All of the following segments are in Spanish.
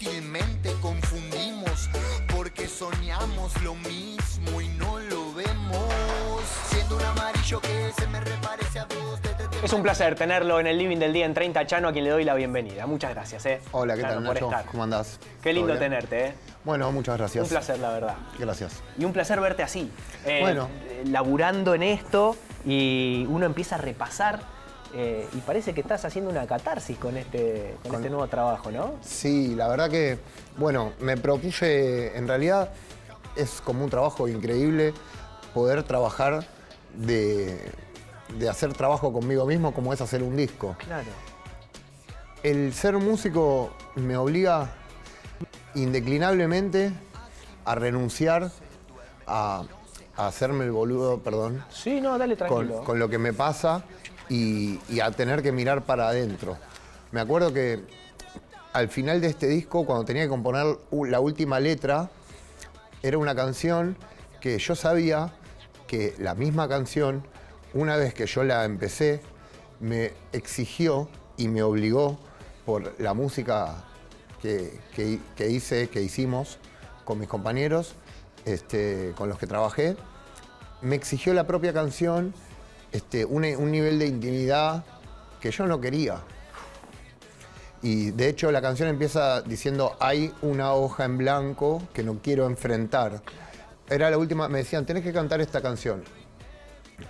inútilmente confundimos porque soñamos lo mismo y no lo vemos. Siendo un amarillo que se me reparece a vos. desde Es un placer tenerlo en el living del día en 30 Chano, a quien le doy la bienvenida. Muchas gracias, ¿eh? Hola, ¿qué Chano, tal, por Nacho? estar. ¿Cómo andás? Qué lindo tenerte, ¿eh? Bueno, muchas gracias. Un placer, la verdad. Gracias. Y un placer verte así. eh, Bueno. eh, Laburando en esto y uno empieza a repasar eh, y parece que estás haciendo una catarsis con este, con Con- este nuevo trabajo, ¿no? Sí, la verdad que, bueno, me propuse, en realidad es como un trabajo increíble poder trabajar de, de hacer trabajo conmigo mismo como es hacer un disco. Claro. El ser músico me obliga indeclinablemente a renunciar a, a hacerme el boludo, perdón, Sí, no, dale con, tranquilo. con lo que me pasa y, a tener que mirar para adentro. Me acuerdo que al final de este disco, cuando tenía que componer la última letra, era una canción que yo sabía que la misma canción, una vez que yo la empecé, me exigió y me obligó por la música que, que- que hice, que hicimos con mis compañeros, este, con los que trabajé, me exigió la propia canción este, un, un nivel de intimidad que yo no quería. Y de hecho la canción empieza diciendo, hay una hoja en blanco que no quiero enfrentar. Era la última, me decían, tenés que cantar esta canción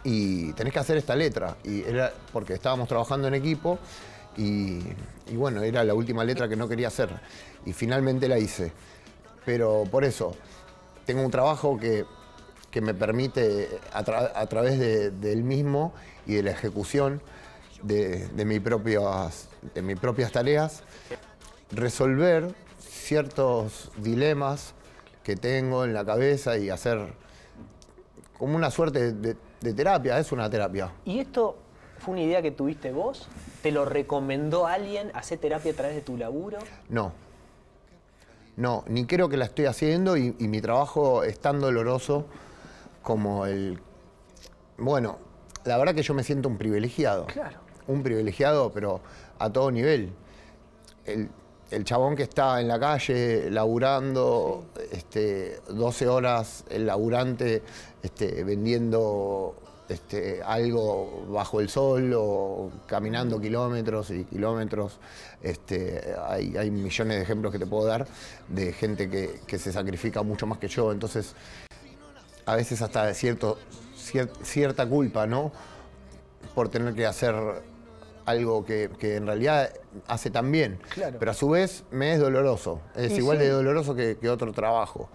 y tenés que hacer esta letra. Y era porque estábamos trabajando en equipo y, y bueno, era la última letra que no quería hacer. Y finalmente la hice. Pero por eso, tengo un trabajo que, que me permite, a, tra- a través de- del mismo y de la ejecución de, de mi propias, de mis propias tareas, resolver ciertos dilemas que tengo en la cabeza y hacer como una suerte de, de terapia, es una terapia. ¿Y esto fue una idea que tuviste vos? ¿Te lo recomendó alguien hacer terapia a través de tu laburo? No. No, ni creo que la estoy haciendo y, y mi trabajo es tan doloroso como el... Bueno, la verdad que yo me siento un privilegiado. Claro. Un privilegiado, pero a todo nivel. El, el chabón que está en la calle laburando, este, 12 horas el laburante este, vendiendo este, algo bajo el sol o caminando kilómetros y kilómetros. Este, hay, hay millones de ejemplos que te puedo dar de gente que, que se sacrifica mucho más que yo. Entonces, a veces hasta de cierto, cier- cierta culpa, ¿no? Por tener que hacer algo que, que en realidad hace tan bien. Claro. Pero a su vez me es doloroso. Es Y igual sí. de doloroso que, que otro trabajo.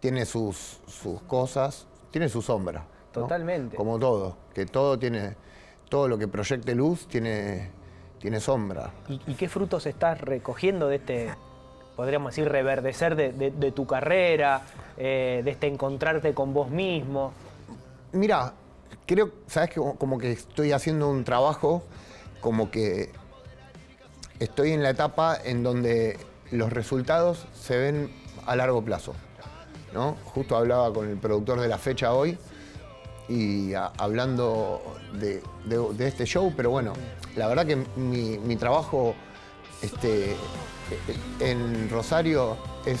Tiene sus, sus cosas, tiene su sombra. ¿no? Totalmente. Como todo. Que todo tiene. Todo lo que proyecte luz tiene, tiene sombra. ¿Y, y qué frutos estás recogiendo de este, podríamos decir, reverdecer de, tu carrera, eh, de este encontrarte con vos mismo? Mira, creo, sabes que como que estoy haciendo un trabajo, como que estoy en la etapa en donde los resultados se ven a largo plazo. ¿no? Justo hablaba con el productor de la fecha hoy y hablando de este show, pero bueno, la verdad que mi, mi trabajo este, en Rosario es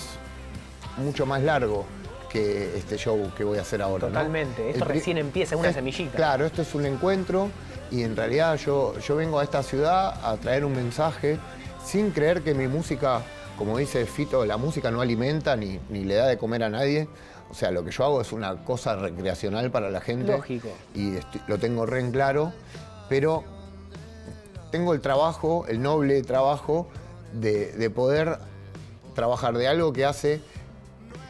mucho más largo que este show que voy a hacer ahora. ¿no? Totalmente. Esto El pri- recién empieza, es una es- semillita. Claro, esto es un encuentro y en realidad yo, yo vengo a esta ciudad a traer un mensaje sin creer que mi música, como dice Fito, la música no alimenta ni, ni le da de comer a nadie. O sea, lo que yo hago es una cosa recreacional para la gente. Lógico. Y estoy- lo tengo re en claro, pero tengo el trabajo, el noble trabajo de, de poder trabajar de algo que hace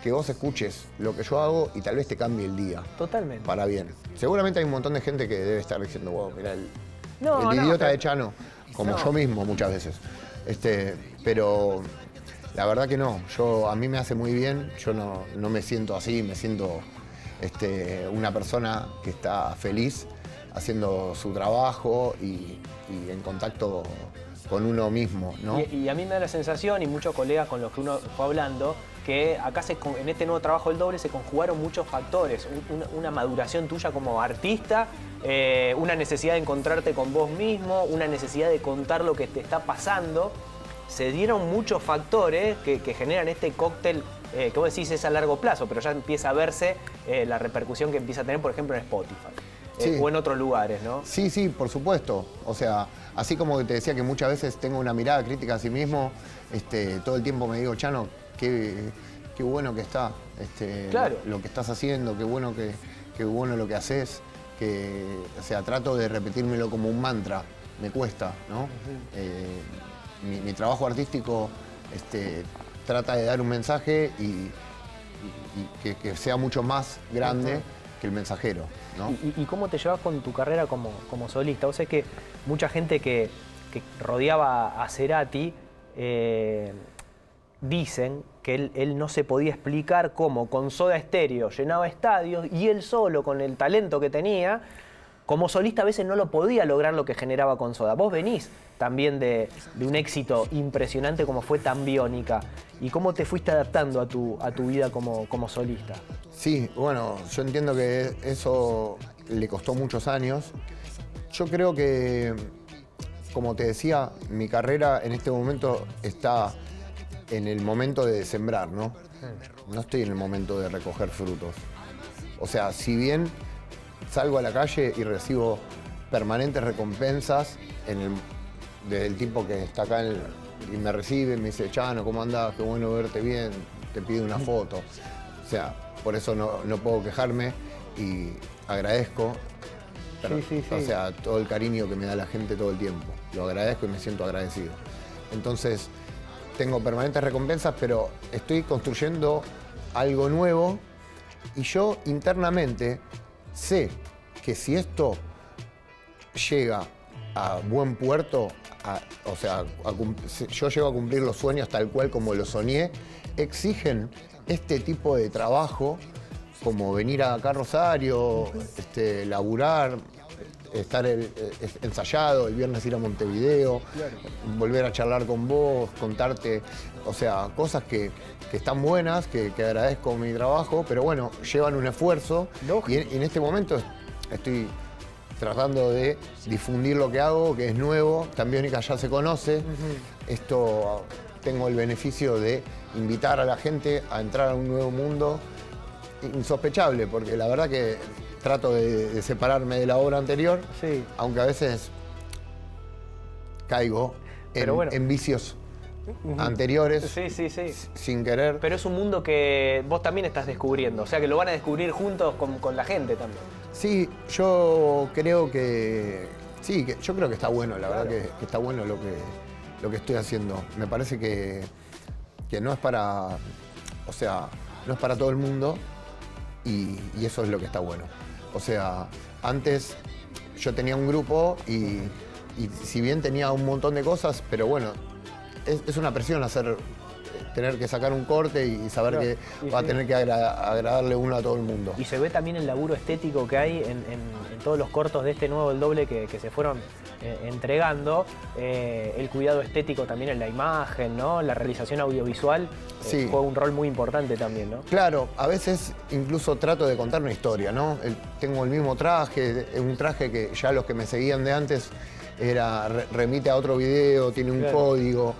que vos escuches lo que yo hago y tal vez te cambie el día Totalmente. para bien. Seguramente hay un montón de gente que debe estar diciendo, wow, mira el, No, el no, idiota pero- de Chano, como No. yo mismo muchas veces. Este, pero la verdad que no, yo a mí me hace muy bien, yo no, no me siento así, me siento este, una persona que está feliz haciendo su trabajo y, y en contacto con uno mismo, ¿no? Y, a mí me da la sensación, y muchos colegas con los que uno fue hablando, que acá en este nuevo trabajo del doble se conjugaron muchos factores. Un- Una, maduración tuya como artista, eh, una necesidad de encontrarte con vos mismo, una necesidad de contar lo que te está pasando. se dieron muchos factores que, que generan este cóctel eh, que vos decís es a largo plazo, pero ya empieza a verse eh, la repercusión que empieza a tener, por ejemplo, en Spotify. Eh, Sí. o en otros lugares, ¿no? Sí, sí, por supuesto. O sea, así como te decía que muchas veces tengo una mirada crítica a sí mismo, este, todo el tiempo me digo, Chano, qué, qué bueno que está este, Claro. lo que estás haciendo, qué bueno que, qué bueno lo que haces, que, o sea, trato de repetírmelo como un mantra, me cuesta, ¿no? Eh, mi, mi trabajo artístico este, trata de dar un mensaje y, y- y que, que sea mucho más grande que el mensajero, ¿no? ¿Y, cómo te llevas con tu carrera como, como solista? Vos sabés que mucha gente que, que rodeaba a Cerati eh, dicen que él, él no se podía explicar cómo con Soda Stereo llenaba estadios y él solo, con el talento que tenía, como solista a veces no lo podía lograr lo que generaba con Soda. Vos venís también de, de un éxito impresionante como fue tan biónica. ¿Y cómo te fuiste adaptando a tu, a tu vida como, como solista? Sí, bueno, yo entiendo que eso le costó muchos años. Yo creo que, como te decía, mi carrera en este momento está en el momento de sembrar, ¿no? No estoy en el momento de recoger frutos. O sea, si bien salgo a la calle y recibo permanentes recompensas en el- desde el tipo que está acá en el- y me recibe, me dice, Chano, ¿cómo andás? Qué bueno verte bien, te pide una foto. O sea, por eso no, no puedo quejarme y agradezco. pero, Sí, sí, sí. O sea, todo el cariño que me da la gente todo el tiempo. Lo agradezco y me siento agradecido. Entonces, tengo permanentes recompensas, pero estoy construyendo algo nuevo y yo internamente sé que si esto llega a buen puerto, o sea, yo llego a cumplir los sueños tal cual como lo soñé, exigen este tipo de trabajo, como venir acá a Rosario, este, laburar, estar el- eh, ensayado, el viernes ir a Montevideo, volver a charlar con vos, contarte, o sea, cosas que, que están buenas, que, que agradezco mi trabajo, pero bueno, llevan un esfuerzo. Y en, y en este momento estoy tratando de difundir lo que hago, que es nuevo, tan biónica ya se conoce. Esto tengo el beneficio de invitar a la gente a entrar a un nuevo mundo insospechable, porque la verdad que trato de, de separarme de la obra anterior, Sí. aunque a veces caigo en, Pero bueno. en vicios anteriores Sí, sí, sí. sin querer. Pero es un mundo que vos también estás descubriendo, o sea que lo van a descubrir juntos con, con la gente también. Sí, yo creo que. Sí, que yo creo que está bueno, la verdad que, que está bueno lo que, lo que estoy haciendo. Me parece que, que no es para. O sea, no es para todo el mundo y, y eso es lo que está bueno. O sea, antes yo tenía un grupo y, y si bien tenía un montón de cosas, pero bueno, es, es una presión hacer. Tener que sacar un corte y saber Claro, que va a tener que agra- agradarle uno a todo el mundo. Y se ve también el laburo estético que hay en, en- en todos los cortos de este nuevo El Doble que, que se fueron eh, entregando. Eh, el cuidado estético también en la imagen, ¿no? La realización audiovisual eh, Sí. juega un rol muy importante también, ¿no? Claro, a veces incluso trato de contar una historia, ¿no? El- tengo el mismo traje, un traje que ya los que me seguían de antes era re- remite a otro video, tiene un Claro. código.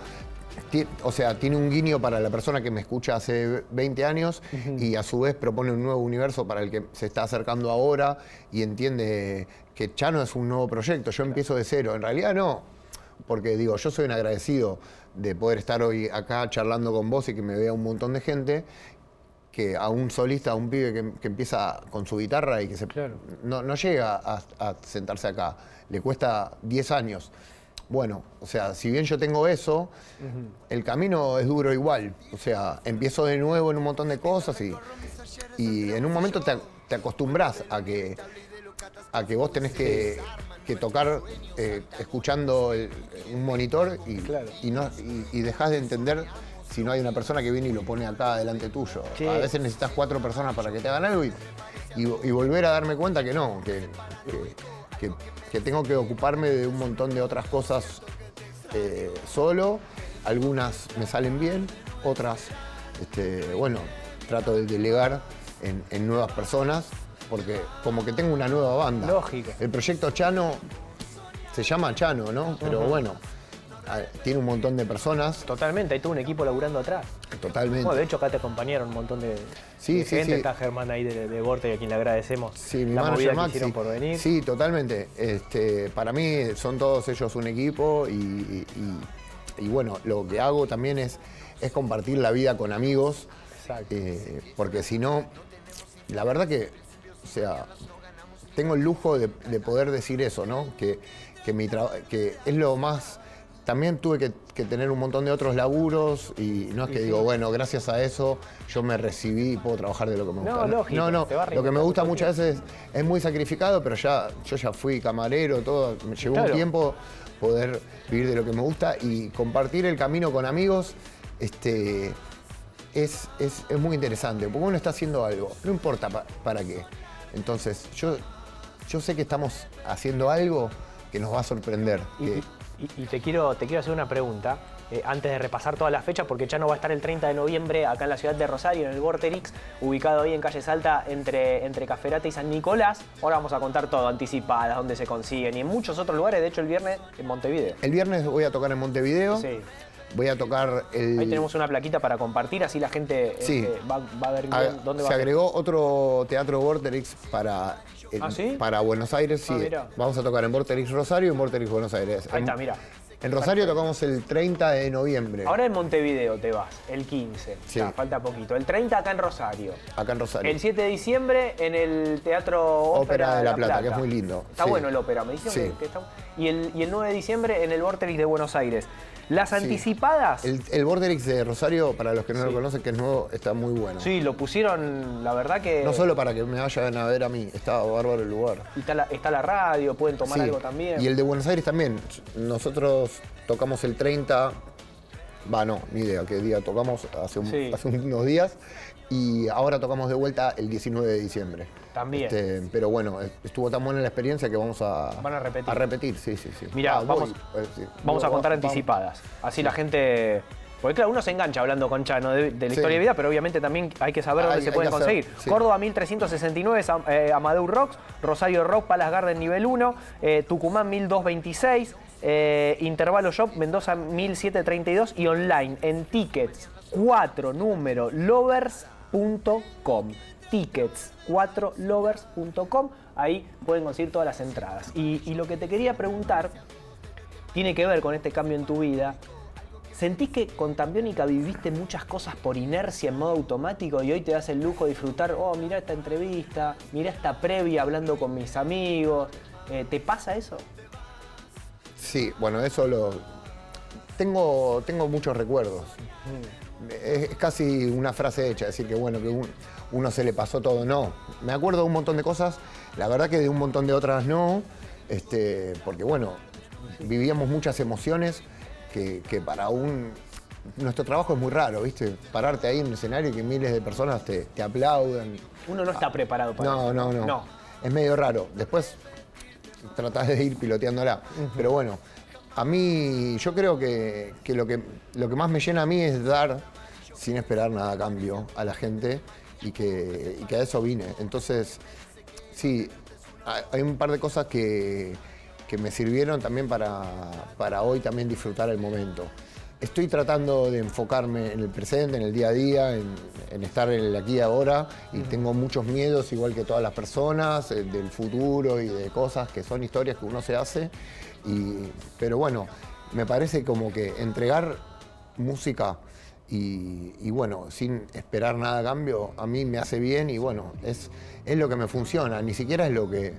O sea, tiene un guiño para la persona que me escucha hace 20 años y a su vez propone un nuevo universo para el que se está acercando ahora y entiende que Chano es un nuevo proyecto. Yo empiezo de cero. En realidad no, porque digo, yo soy un agradecido de poder estar hoy acá charlando con vos y que me vea un montón de gente, que a un solista, a un pibe que, que empieza con su guitarra y que se, Claro. no, no llega a, a sentarse acá, le cuesta 10 años. Bueno, o sea, si bien yo tengo eso, el camino es duro igual. O sea, empiezo de nuevo en un montón de cosas y, y en un momento te, te acostumbras a que, a que vos tenés que, que tocar eh, escuchando el- un monitor y, Claro. y, no, y, y dejás de entender si no hay una persona que viene y lo pone acá delante tuyo. Sí. A veces necesitas cuatro personas para que te hagan algo y, y, y volver a darme cuenta que no, que, que- tengo que ocuparme de un montón de otras cosas eh, solo. Algunas me salen bien, otras, este, bueno, trato de delegar en, en nuevas personas, porque como que tengo una nueva banda. Lógico. El proyecto Chano se llama Chano, ¿no? Pero bueno, tiene un montón de personas, Totalmente, hay todo un equipo laburando atrás. totalmente. Bueno, de hecho, acá te acompañaron un montón de, Sí, de sí, gente. sí. Está Germán ahí de, de Vortex, a quien le agradecemos Sí, mi la movida que Maxi. hicieron por venir. Sí, totalmente. Este, para mí son todos ellos un equipo y, y- y bueno, lo que hago también es, es compartir la vida con amigos. Exacto. eh, porque si no, la verdad que, o sea, tengo el lujo de, de poder decir eso, ¿no? Que, que, mi que es lo más... También tuve que, que tener un montón de otros laburos y no es que digo, bueno, gracias a eso yo me recibí y puedo trabajar de lo que me No, gusta. lógico, no, no, va lo que me gusta muchas veces es muy sacrificado, pero ya yo ya fui camarero, todo, me llevó Claro. un tiempo poder vivir de lo que me gusta y compartir el camino con amigos, este, es, es- es muy interesante, porque uno está haciendo algo, no importa pa- para qué. Entonces, yo, yo sé que estamos haciendo algo que nos va a sorprender. Y, que- y- y- y te, quiero, te quiero hacer una pregunta, eh, antes de repasar todas las fechas, porque ya no va a estar el 30 de noviembre acá en la ciudad de Rosario, en el Vorterix, ubicado ahí en calle Salta, entre, entre Caferate y San Nicolás. Ahora vamos a contar todo, anticipadas, dónde se consiguen, y en muchos otros lugares, de hecho el viernes en Montevideo. el viernes voy a tocar en Montevideo, Sí. Voy a tocar el... Ahí tenemos una plaquita para compartir, así la gente Sí. este, va, va a ver Ah, dónde va se agregó otro teatro Vorterix para, ¿Ah, sí? para Buenos Aires. Ah, vamos a tocar en Vorterix Rosario y en Vorterix Buenos Aires. Ahí En- está, mira. En Rosario tocamos el 30 de noviembre, Ahora en Montevideo te vas, el 15. Sí. Ya, falta poquito. El 30 acá en Rosario. acá en Rosario. El 7 de diciembre en el Teatro Ópera, de La Plata, que es muy lindo. Está Sí. bueno el ópera, me dijeron Sí. que, está... Y el, y el 9 de diciembre en el Vorterix de Buenos Aires. Las anticipadas, El, el Vorterix de Rosario, para los que no lo conocen, que es nuevo, está muy bueno. sí, lo pusieron, la verdad que... No solo para que me vayan a ver a mí, está bárbaro el lugar. y está, la, está la radio, pueden tomar algo también. Y el de Buenos Aires también. Nosotros tocamos el 30, va, no, ni idea qué día tocamos, hace, un- Sí. hace unos días. Y ahora tocamos de vuelta el 19 de diciembre. También. Este, pero bueno, estuvo tan buena la experiencia que vamos a, Van a repetir. A repetir, sí, sí, sí. Mirá, Ah, voy, vamos, sí. vamos a contar anticipadas. Así la gente. Porque claro, uno se engancha hablando con Chano de, de la Sí. historia de vida, pero obviamente también hay que saber Hay- dónde se pueden conseguir. sí. Córdoba 1369, Sam- eh, Amadeu Rocks, Rosario Rock, Palas Garden nivel 1, eh, Tucumán 1226, eh, Intervalo Shop, Mendoza 1732 y online en tickets 4 número lovers.com. Tickets 4lovers.com, ahí pueden conseguir todas las entradas. Y, y lo que te quería preguntar tiene que ver con este cambio en tu vida. ¿Sentís que con Tambiónica viviste muchas cosas por inercia en modo automático y hoy te das el lujo de disfrutar, oh, mira esta entrevista, mira esta previa hablando con mis amigos? Eh, ¿Te pasa eso? Sí, bueno, eso lo. Tengo, tengo muchos recuerdos. Es, es casi una frase hecha, decir que bueno, que un- uno se le pasó todo. No. Me acuerdo de un montón de cosas, la verdad que de un montón de otras no. Este, porque bueno, vivíamos muchas emociones que, que para un. Nuestro trabajo es muy raro, ¿viste? Pararte ahí en el escenario y que miles de personas te, te aplaudan. Uno no está preparado para Ah, No, eso. no, no, No. Es medio raro. Después tratás de ir piloteándola. Pero bueno, a mí yo creo que, que lo que lo que más me llena a mí es dar sin esperar nada a cambio a la gente y que, y que a eso vine. Entonces, sí, hay un par de cosas que, que me sirvieron también para, para hoy también disfrutar el momento. Estoy tratando de enfocarme en el presente, en el día a día, en, en estar en el aquí y ahora y tengo muchos miedos, igual que todas las personas, eh, del futuro y de cosas que son historias que uno se hace. Y, pero bueno, me parece como que entregar música y, y bueno, sin esperar nada a cambio, a mí me hace bien y bueno, es, es lo que me funciona, ni siquiera es lo que,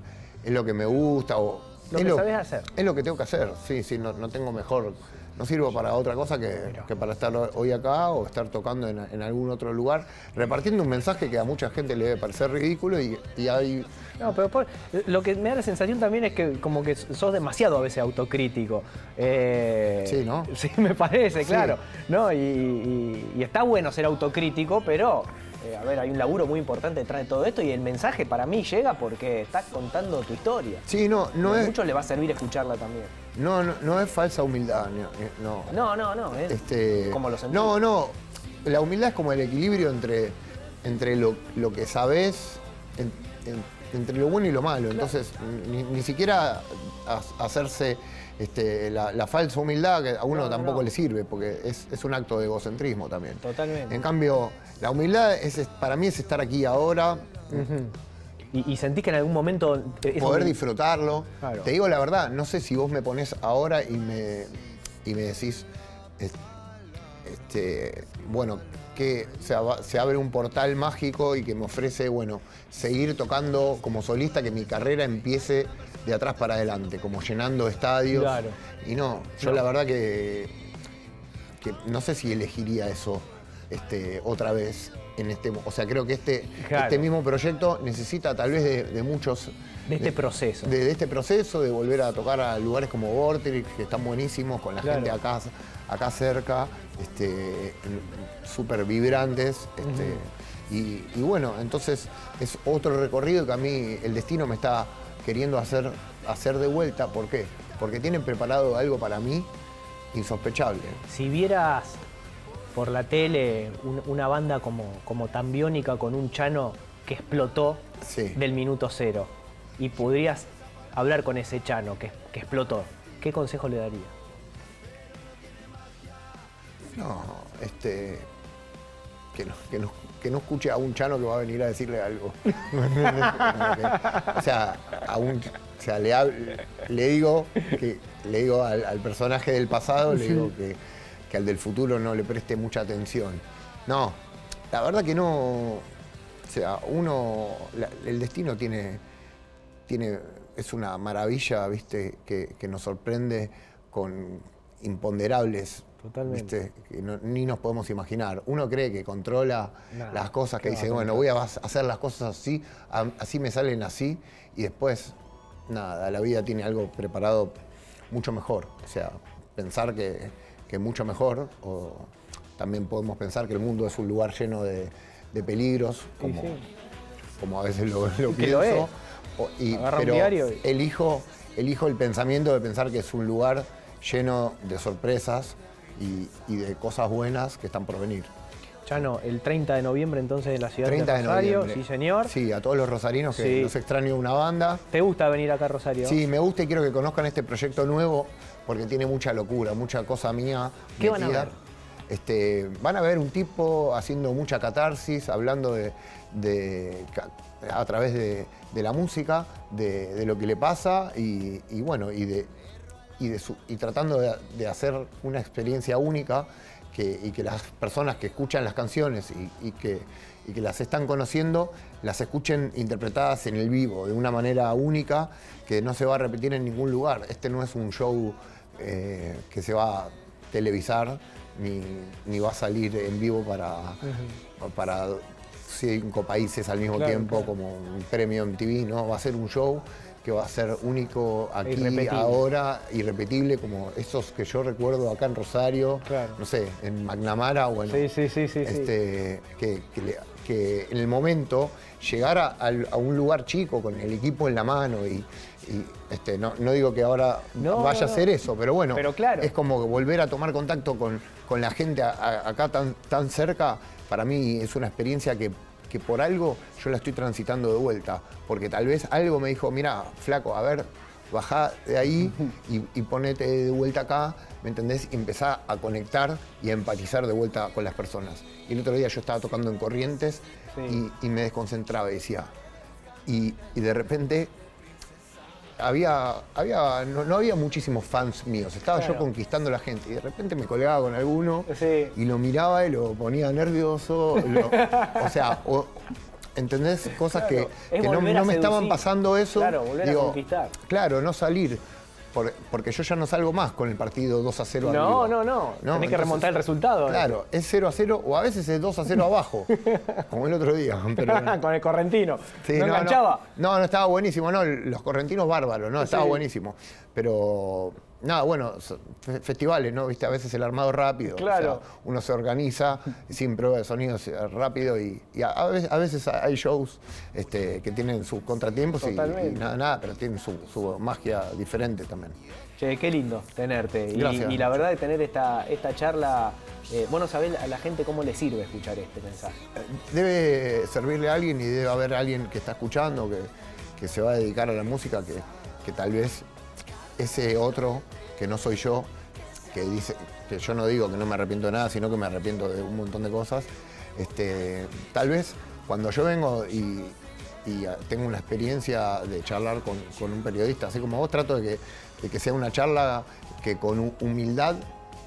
es lo que me gusta o... Lo es que sabés hacer. Es lo que tengo que hacer, sí, sí, no, no tengo mejor, no sirvo para otra cosa que, que para estar hoy acá o estar tocando en, en algún otro lugar, repartiendo un mensaje que a mucha gente le debe parecer ridículo y, y hay... No, pero por- lo que me da la sensación también es que como que sos demasiado a veces autocrítico. Eh, Sí, ¿no? Sí, me parece, Sí. claro. ¿no? Y, y- y está bueno ser autocrítico, pero, eh, a ver, hay un laburo muy importante detrás de todo esto y el mensaje para mí llega porque estás contando tu historia. Sí, no, no a es, muchos les va a servir escucharla también. no, no, no es falsa humildad, no. no. No, no, no. Es Este, como lo sentís. No, no. La humildad es como el equilibrio entre, entre lo, lo que sabes, en- en- entre lo bueno y lo malo. Entonces, ni, ni siquiera ha- hacerse este, la, la falsa humildad que a uno No, no, tampoco no. le sirve, porque es, es un acto de egocentrismo también. Totalmente. En cambio, la humildad es, es- para mí es estar aquí ahora, Y, y sentís que en algún momento... poder un- disfrutarlo. Claro. Te digo la verdad, no sé si vos me pones ahora y me, y me decís, es- este, bueno, que se abre un portal mágico y que me ofrece, bueno, seguir tocando como solista, que mi carrera empiece de atrás para adelante, como llenando estadios. Claro. Y no, yo No. la verdad que, que no sé si elegiría eso este, otra vez. En este, o sea, creo que este, Claro. este mismo proyecto necesita tal vez de, de muchos De este proceso. de, de este proceso, de volver a tocar a lugares como Vortex, que están buenísimos, con la Claro. gente acá, acá cerca, este, súper vibrantes. este, y, y bueno, entonces es otro recorrido que a mí el destino me está queriendo hacer, hacer de vuelta. ¿Por qué? Porque tienen preparado algo para mí insospechable. Si vieras por la tele un- una banda como, como tan biónica con un Chano que explotó Sí. del minuto cero y podrías hablar con ese Chano que, que explotó, ¿qué consejo le daría? No, este. Que no, que, no, que no escuche a un chano que va a venir a decirle algo. O sea, a un, o sea le, le digo, que, le digo al, al personaje del pasado, le digo que, que al del futuro no le preste mucha atención. No, la verdad que no. O sea, uno. la- el destino tiene. tiene. es una maravilla, viste, que, que nos sorprende con imponderables. Totalmente. ¿viste? que no- ni nos podemos imaginar. Uno cree que controla las cosas, que ¿qué va dice, bueno, voy a hacer las cosas así, así me salen así, y después, nada, la vida tiene algo preparado mucho mejor. O sea, pensar que, que mucho mejor, o también podemos pensar que el mundo es un lugar lleno de, de peligros, como, sí. como a veces lo, lo lo pienso. es. o- y- pero diario y- elijo, elijo el pensamiento de pensar que es un lugar lleno de sorpresas y, y de cosas buenas que están por venir. Chano, el 30 de noviembre entonces en la ciudad 30 de de Rosario, sí señor. Sí, a todos los rosarinos que Sí. nos extraño una banda. ¿Te gusta venir acá a Rosario? Sí, me gusta y quiero que conozcan este proyecto nuevo porque tiene mucha locura, mucha cosa mía. ¿Qué van a ver? Este, van a ver un tipo haciendo mucha catarsis, hablando de, a través de, de la música, de, de lo que le pasa y, y bueno, y de, y, de su- y tratando de, de hacer una experiencia única que- y que las personas que escuchan las canciones y, y que, y que las están conociendo las escuchen interpretadas en el vivo de una manera única que no se va a repetir en ningún lugar. Este no es un show eh, que se va a televisar ni, ni va a salir en vivo para, para cinco países al mismo Claro, tiempo claro. como un premio MTV, ¿no? Va a ser un show que va a ser único aquí, ahora, irrepetible, como esos que yo recuerdo acá en Rosario, Claro. no sé, en McNamara o en, Sí, sí, sí, sí, sí. este, que, que le- que en el momento llegar a, un lugar chico con el equipo en la mano y, y, este, no, no digo que ahora No, vaya no, a ser eso, pero bueno, Pero claro. es como volver a tomar contacto con, con la gente a- a- acá tan, tan cerca, para mí es una experiencia que, que por algo yo la estoy transitando de vuelta, porque tal vez algo me dijo, mira, flaco, a ver, bajá de ahí y, y ponete de vuelta acá, ¿me entendés? Y empezá a conectar y a empatizar de vuelta con las personas. Y el otro día yo estaba tocando en Corrientes Sí. y, y me desconcentraba y decía, y, y de repente había, había, no, no había muchísimos fans míos, estaba Claro. yo conquistando a la gente y de repente me colgaba con alguno Sí. y lo miraba y lo ponía nervioso, lo- o sea, o- ¿entendés? Cosas Claro, que, es que no, no me estaban pasando eso. Claro, volver a conquistar. Claro, no salir, por- porque yo ya no salgo más con el partido 2 a 0 No, arriba. no, no. Tenés que remontar el resultado. ¿eh? Claro, es 0 a 0 o a veces es 2 a 0 abajo, como el otro día. Pero, Con el correntino. Sí, no, enganchaba. No, no, estaba buenísimo, no, los correntinos bárbaros, no, estaba Sí. buenísimo. Pero nada, bueno, festivales, ¿no? Viste, a veces el armado rápido. o Claro. sea, uno se organiza sin prueba de sonido eh, rápido y, y a, a veces, a veces hay shows este, que tienen sus contratiempos y, nada, nada, pero tienen su, su magia diferente también. Che, qué lindo tenerte. Y, la verdad de tener esta, esta charla, eh, vos no sabés a la gente cómo le sirve escuchar este mensaje. debe servirle a alguien y debe haber alguien que está escuchando, que, que se va a dedicar a la música, que, que tal vez ese otro que no soy yo, que dice que yo no digo que no me arrepiento de nada, sino que me arrepiento de un montón de cosas. Este, tal vez cuando yo vengo y, tengo una experiencia de charlar con, un periodista, así como vos, trato de que, de que sea una charla que con hu- humildad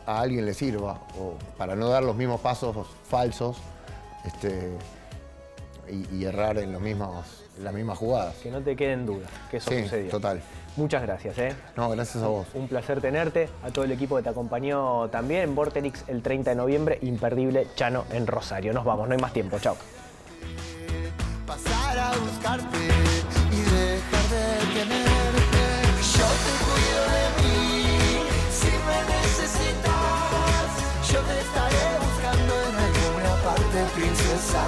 a alguien le sirva, o para no dar los mismos pasos falsos este, y, errar en, los mismos, las mismas jugadas. Que no te queden dudas que eso Sí, sucedió. total. Muchas gracias, ¿eh? No, gracias a vos. Un placer tenerte, a todo el equipo que te acompañó también en Vorterix el 30 de noviembre, imperdible Chano en Rosario. Nos vamos, no hay más tiempo, chao. pasar a buscarte y dejar de tenerte. Yo te cuido de mí, si me necesitas, yo te estaré buscando en alguna parte, princesa.